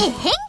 えへん